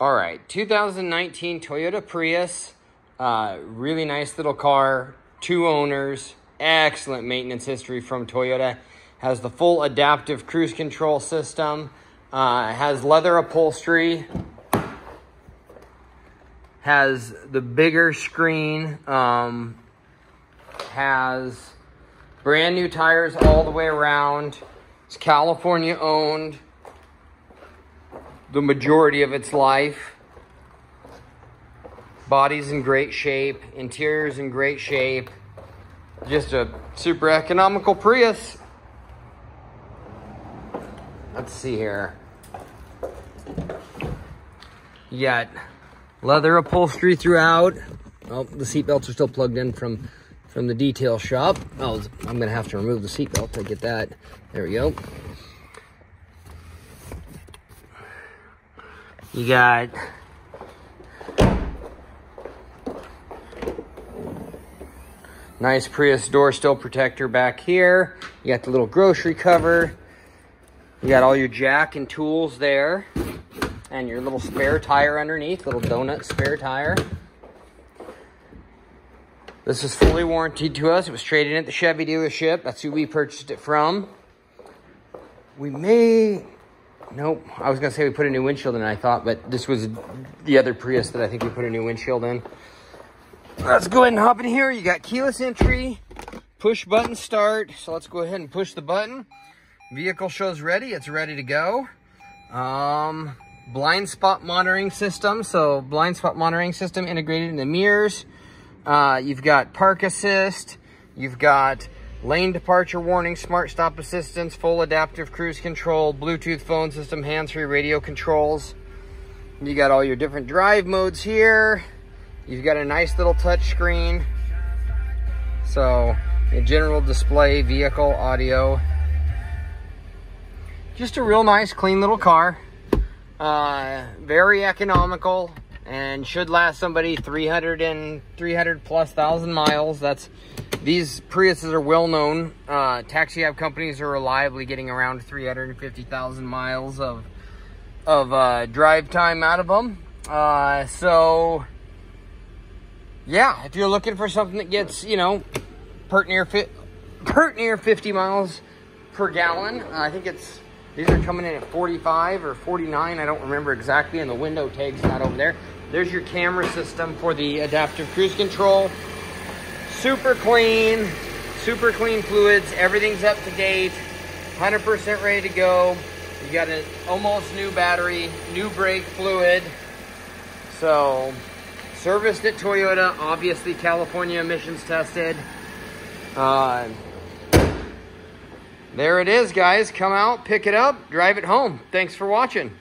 All right, 2019 Toyota Prius. Uh, really nice little car, two owners, excellent maintenance history from Toyota. Has the full adaptive cruise control system, uh, has leather upholstery, has the bigger screen, um, has brand new tires all the way around. It's California owned the majority of its life. Body's in great shape, interior's in great shape. Just a super economical Prius. Let's see here. Got leather upholstery throughout. Oh, the seatbelts are still plugged in from from the detail shop. Oh, I'm gonna have to remove the seatbelt to get that. There we go. You got nice Prius door still protector back here. You got the little grocery cover. You got all your jack and tools there. And your little spare tire underneath, little donut spare tire. This is fully warranted to us. It was traded at the Chevy dealership. That's who we purchased it from. We may Nope. I was going to say we put a new windshield in, I thought, but this was the other Prius that I think we put a new windshield in. Let's go ahead and hop in here. You got keyless entry, push button start. So let's go ahead and push the button. Vehicle shows ready. It's ready to go. Um, blind spot monitoring system. So blind spot monitoring system integrated in the mirrors. Uh, you've got park assist. You've got lane departure warning, smart stop assistance, full adaptive cruise control, Bluetooth phone system, hands-free radio controls. You got all your different drive modes here. You've got a nice little touch screen. So, a general display, vehicle, audio. Just a real nice, clean little car. Uh, very economical and should last somebody 300 and 300 plus thousand miles. That's these Priuses are well known. Uh, taxi cab companies are reliably getting around 350,000 miles of of uh, drive time out of them. Uh, so, yeah, if you're looking for something that gets, you know, pert near, fit, pert near 50 miles per gallon, I think it's, these are coming in at 45 or 49. I don't remember exactly, and the window tag's not over there. There's your camera system for the adaptive cruise control super clean, super clean fluids. Everything's up to date, 100% ready to go. You got an almost new battery, new brake fluid. So, serviced at Toyota, obviously California emissions tested. Uh, there it is, guys. Come out, pick it up, drive it home. Thanks for watching.